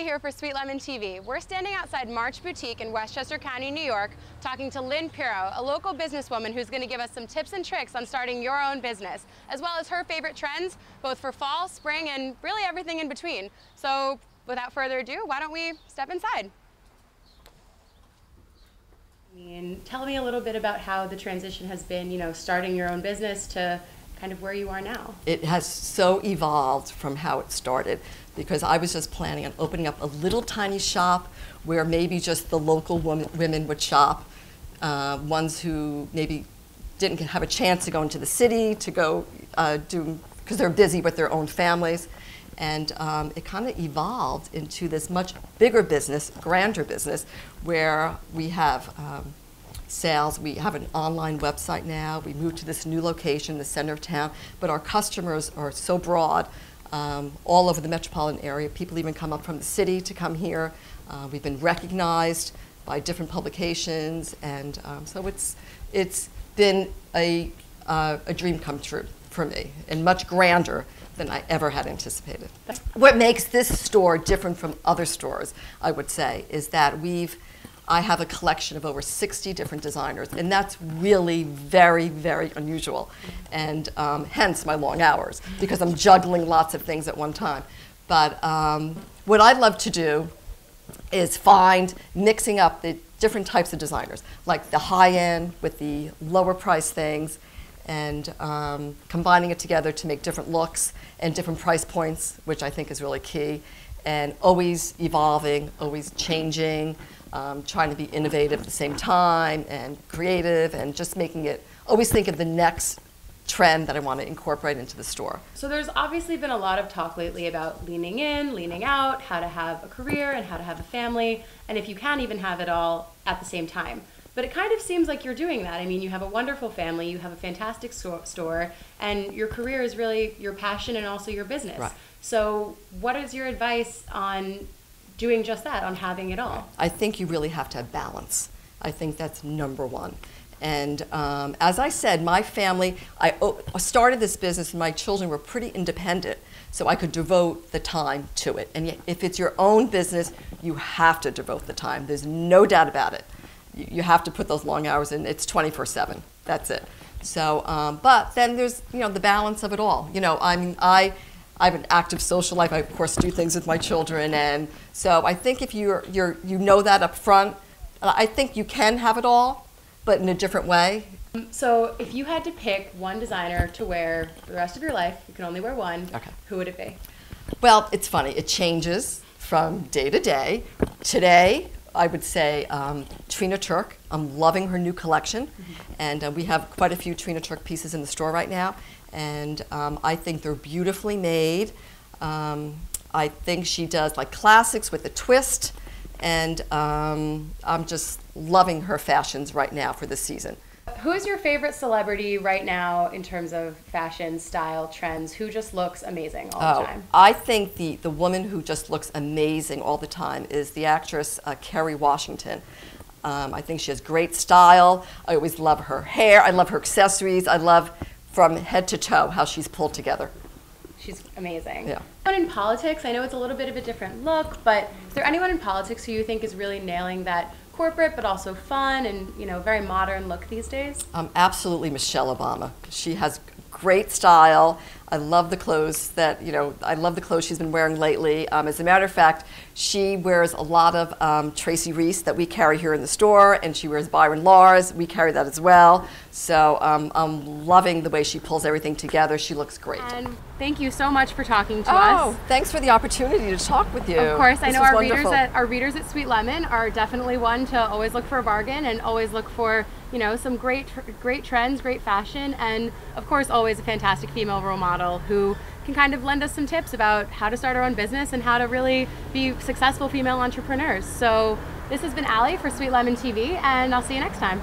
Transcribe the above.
Ali here for Sweet Lemon TV. We're standing outside March Boutique in Westchester County, New York, talking to Lynn Puro, a local businesswoman who's going to give us some tips and tricks on starting your own business, as well as her favorite trends, both for fall, spring, and really everything in between. So without further ado, why don't we step inside? And tell me a little bit about how the transition has been, you know, starting your own business to kind of where you are now. It has so evolved from how it started because I was just planning on opening up a little tiny shop where maybe just the local woman, women would shop, uh, ones who maybe didn't have a chance to go into the city to go uh, do, because they're busy with their own families. And um, it kind of evolved into this much bigger business, grander business, where we have um, sales. We have an online website now. We moved to this new location, the center of town, but our customers are so broad um, all over the metropolitan area. People even come up from the city to come here. Uh, we've been recognized by different publications, and um, so it's it's been a uh, a dream come true for me, and much grander than I ever had anticipated. What makes this store different from other stores, I would say, is that we've I have a collection of over 60 different designers, and that's really very, very unusual, and um, hence my long hours, because I'm juggling lots of things at one time. But um, what I love to do is find mixing up the different types of designers, like the high end with the lower price things, and um, combining it together to make different looks and different price points, which I think is really key, and always evolving, always changing um, trying to be innovative at the same time and creative and just making it always think of the next trend that I want to incorporate into the store. So there's obviously been a lot of talk lately about leaning in, leaning out, how to have a career and how to have a family, and if you can even have it all at the same time. But it kind of seems like you're doing that. I mean, you have a wonderful family, you have a fantastic store, and your career is really your passion and also your business. Right. So, what is your advice on doing just that, on having it all. I think you really have to have balance. I think that's number one. And um, as I said, my family, I started this business and my children were pretty independent, so I could devote the time to it. And if it's your own business, you have to devote the time. There's no doubt about it. You have to put those long hours in. It's 24 7. That's it. So, um, but then there's, you know, the balance of it all. You know, I mean, I I have an active social life. I, of course, do things with my children. And so I think if you're, you're, you know that up front, uh, I think you can have it all, but in a different way. Um, so if you had to pick one designer to wear for the rest of your life, you can only wear one, okay. who would it be? Well, it's funny. It changes from day to day. Today, I would say um, Trina Turk. I'm loving her new collection, mm-hmm. and uh, we have quite a few Trina Turk pieces in the store right now and um, I think they're beautifully made. Um, I think she does like classics with a twist, and um, I'm just loving her fashions right now for this season. Who is your favorite celebrity right now in terms of fashion, style, trends? Who just looks amazing all oh, the time? I think the, the woman who just looks amazing all the time is the actress uh, Kerry Washington. Um, I think she has great style. I always love her hair. I love her accessories. I love from head to toe how she's pulled together. She's amazing. Yeah. in politics, I know it's a little bit of a different look, but is there anyone in politics who you think is really nailing that corporate but also fun and you know very modern look these days? Um, absolutely, Michelle Obama. She has great style. I love the clothes that, you know, I love the clothes she's been wearing lately. Um, as a matter of fact, she wears a lot of um, Tracy Reese that we carry here in the store, and she wears Byron Lars. We carry that as well. So um, I'm loving the way she pulls everything together. She looks great. And thank you so much for talking to oh, us. Oh, thanks for the opportunity to talk with you. Of course, this I know our wonderful. readers at our readers at Sweet Lemon are definitely one to always look for a bargain and always look for you know, some great, great trends, great fashion, and of course, always a fantastic female role model who can kind of lend us some tips about how to start our own business and how to really be successful female entrepreneurs. So this has been Ali for Sweet Lemon TV, and I'll see you next time.